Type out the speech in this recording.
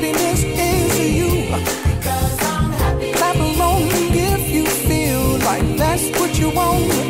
happiness is you. Clap along if you feel like that's what you want.